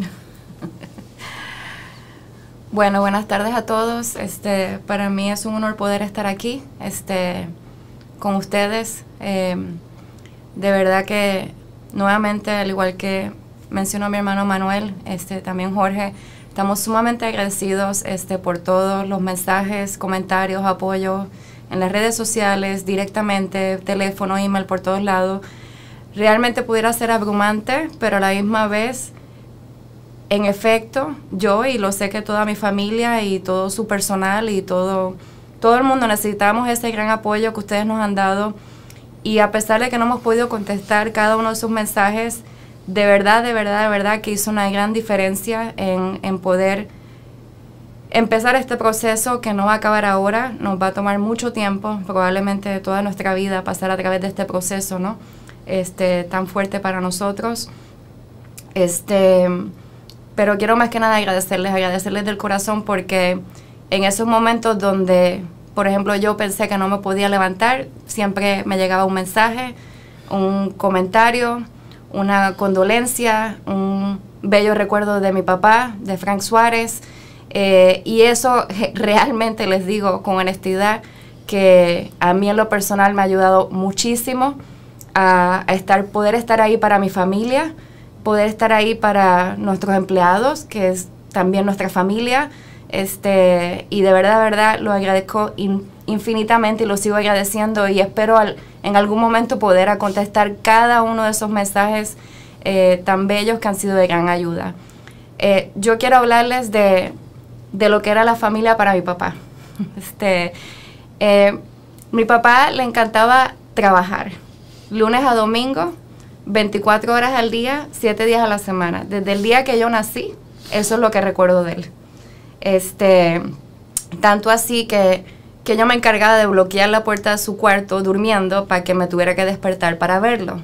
Bueno, buenas tardes a todos. Este, para mí es un honor poder estar aquí, este, con ustedes. Em, de verdad que nuevamente, al igual que mencionó mi hermano Manuel, este, también Jorge, estamos sumamente agradecidos este, por todos los mensajes, comentarios, apoyo en las redes sociales, directamente, teléfono, email, por todos lados. Realmente pudiera ser abrumante, pero a la misma vez en efecto, yo y lo sé que toda mi familia y todo su personal y todo, todo el mundo necesitamos ese gran apoyo que ustedes nos han dado. Y a pesar de que no hemos podido contestar cada uno de sus mensajes, de verdad, de verdad, de verdad que hizo una gran diferencia en, en poder empezar este proceso que no va a acabar ahora, nos va a tomar mucho tiempo, probablemente toda nuestra vida pasar a través de este proceso, ¿no? Este, tan fuerte para nosotros. Este, pero quiero más que nada agradecerles, agradecerles del corazón porque en esos momentos donde, por ejemplo, yo pensé que no me podía levantar, siempre me llegaba un mensaje, un comentario, una condolencia, un bello recuerdo de mi papá, de Frank Suárez. Eh, y eso realmente les digo con honestidad que a mí en lo personal me ha ayudado muchísimo a, a estar, poder estar ahí para mi familia, poder estar ahí para nuestros empleados, que es también nuestra familia. Este, y de verdad, verdad, lo agradezco infinitamente y lo sigo agradeciendo y espero en algún momento poder contestar cada uno de esos mensajes eh, tan bellos que han sido de gran ayuda. Eh, yo quiero hablarles de, de, lo que era la familia para mi papá. Este, eh, mi papá le encantaba trabajar, lunes a domingo, 24 horas al día, 7 días a la semana. Desde el día que yo nací, eso es lo que recuerdo de él. Este, tanto así que, que yo me encargaba de bloquear la puerta de su cuarto durmiendo para que me tuviera que despertar para verlo.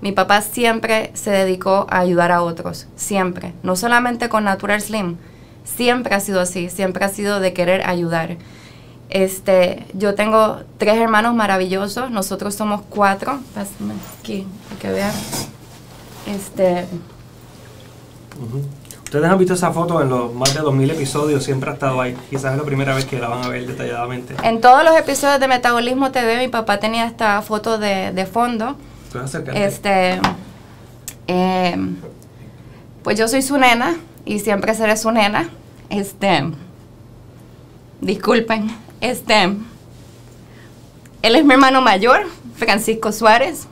Mi papá siempre se dedicó a ayudar a otros, siempre. No solamente con Natural Slim, siempre ha sido así, siempre ha sido de querer ayudar. Este, yo tengo tres hermanos maravillosos, nosotros somos cuatro. Pásame aquí, para que vean. Este. Ustedes han visto esa foto en los más de 2000 episodios, siempre ha estado ahí. Quizás es la primera vez que la van a ver detalladamente. En todos los episodios de Metabolismo TV, mi papá tenía esta foto de, de fondo. Este. Eh, pues yo soy su nena y siempre seré su nena. Este. Disculpen. Este, él es mi hermano mayor, Francisco Suárez.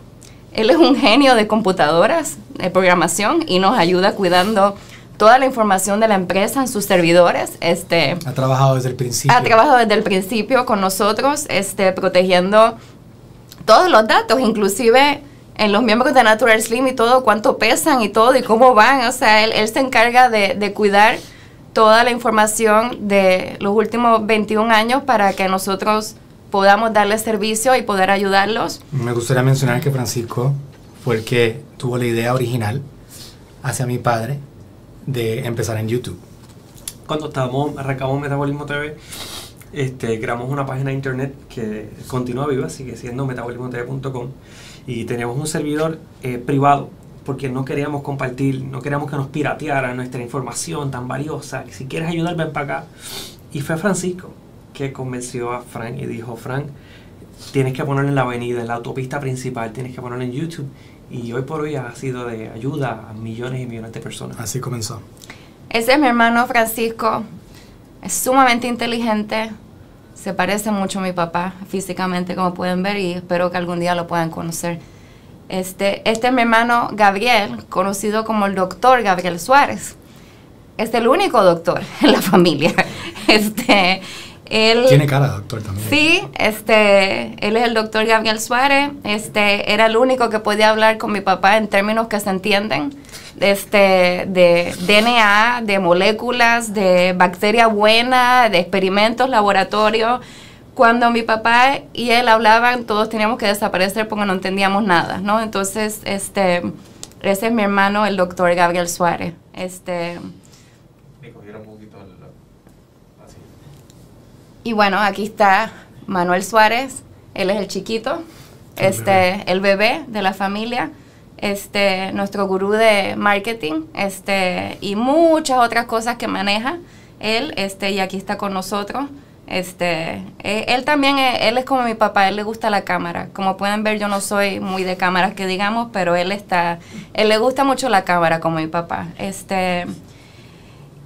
Él es un genio de computadoras, de programación y nos ayuda cuidando toda la información de la empresa en sus servidores. Este, ha trabajado desde el principio. Ha trabajado desde el principio con nosotros, este, protegiendo todos los datos, inclusive en los miembros de Natural Slim y todo, cuánto pesan y todo y cómo van. O sea, él, él se encarga de, de cuidar toda la información de los últimos 21 años para que nosotros podamos darles servicio y poder ayudarlos. Me gustaría mencionar que Francisco fue el que tuvo la idea original hacia mi padre de empezar en YouTube. Cuando estábamos, arrancamos Metabolismo TV, este, creamos una página de internet que continúa viva, sigue siendo metabolismotv.com y teníamos un servidor eh, privado porque no queríamos compartir, no queríamos que nos piratearan nuestra información tan valiosa. Si quieres ayudar, ven para acá. Y fue Francisco que convenció a Frank y dijo, Frank, tienes que ponerlo en la avenida, en la autopista principal, tienes que ponerlo en YouTube. Y hoy por hoy ha sido de ayuda a millones y millones de personas. Así comenzó. Ese es mi hermano Francisco. Es sumamente inteligente. Se parece mucho a mi papá físicamente, como pueden ver, y espero que algún día lo puedan conocer. Este, este es mi hermano Gabriel, conocido como el doctor Gabriel Suárez. Es el único doctor en la familia. Este, él, Tiene cara de doctor también. Sí, este, él es el doctor Gabriel Suárez. Este, era el único que podía hablar con mi papá en términos que se entienden. Este, de DNA, de moléculas, de bacteria buena, de experimentos, laboratorios cuando mi papá y él hablaban, todos teníamos que desaparecer porque no entendíamos nada, ¿no? Entonces, este, ese es mi hermano, el doctor Gabriel Suárez. Este, un poquito así. Y bueno, aquí está Manuel Suárez, él es el chiquito, este, el bebé de la familia. este, nuestro gurú de marketing, este, y muchas otras cosas que maneja él, este, y aquí está con nosotros. Este, eh, él también, él es como mi papá, él le gusta la cámara. Como pueden ver, yo no soy muy de cámaras que digamos, pero él está, él le gusta mucho la cámara como mi papá. Este,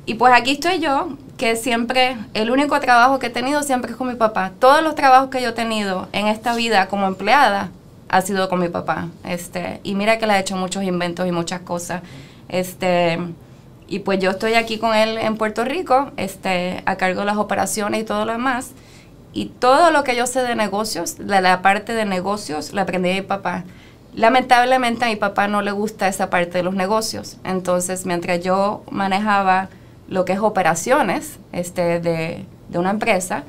y pues aquí estoy yo, que siempre, el único trabajo que he tenido siempre es con mi papá. Todos los trabajos que yo he tenido en esta vida como empleada ha sido con mi papá. Este, y mira que le ha hecho muchos inventos y muchas cosas. Este, y pues yo estoy aquí con él en Puerto Rico, este, a cargo de las operaciones y todo lo demás. Y todo lo que yo sé de negocios, de la parte de negocios, la aprendí de mi papá. Lamentablemente a mi papá no le gusta esa parte de los negocios. Entonces, mientras yo manejaba lo que es operaciones este, de, de una empresa,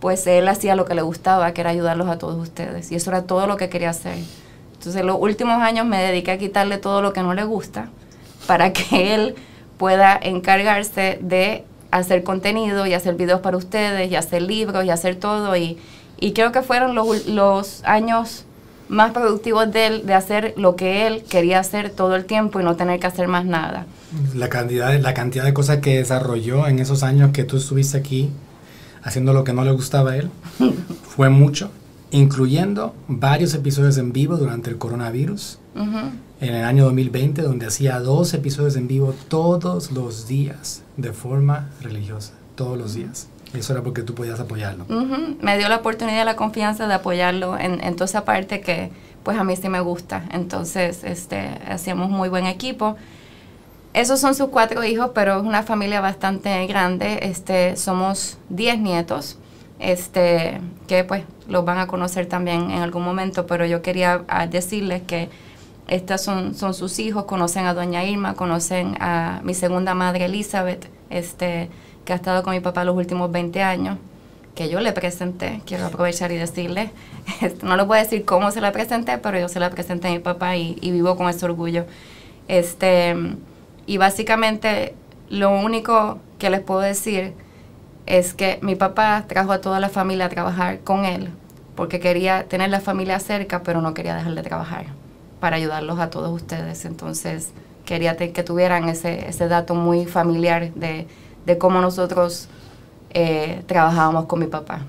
pues él hacía lo que le gustaba, que era ayudarlos a todos ustedes. Y eso era todo lo que quería hacer. Entonces, en los últimos años me dediqué a quitarle todo lo que no le gusta para que él pueda encargarse de hacer contenido y hacer videos para ustedes y hacer libros y hacer todo. Y, y creo que fueron los, los años más productivos de él, de hacer lo que él quería hacer todo el tiempo y no tener que hacer más nada. La cantidad, la cantidad de cosas que desarrolló en esos años que tú estuviste aquí haciendo lo que no le gustaba a él fue mucho, incluyendo varios episodios en vivo durante el coronavirus. En el año 2020, donde hacía dos episodios en vivo todos los días de forma religiosa, todos los días. Eso era porque tú podías apoyarlo. Me dio la oportunidad, la confianza de apoyarlo en, en, toda esa parte que pues a mí sí me gusta. Entonces, este, hacíamos muy buen equipo. Esos son sus cuatro hijos, pero es una familia bastante grande. Este, somos diez nietos, este, que pues los van a conocer también en algún momento, pero yo quería ah, decirles que estos son, son sus hijos, conocen a doña Irma, conocen a mi segunda madre Elizabeth, este, que ha estado con mi papá los últimos 20 años, que yo le presenté, quiero aprovechar y decirle, no le puedo decir cómo se la presenté, pero yo se la presenté a mi papá y, y vivo con ese orgullo. Este, y básicamente lo único que les puedo decir es que mi papá trajo a toda la familia a trabajar con él, porque quería tener la familia cerca, pero no quería dejar de trabajar para ayudarlos a todos ustedes. Entonces quería que tuvieran ese, ese dato muy familiar de, de cómo nosotros eh, trabajábamos con mi papá.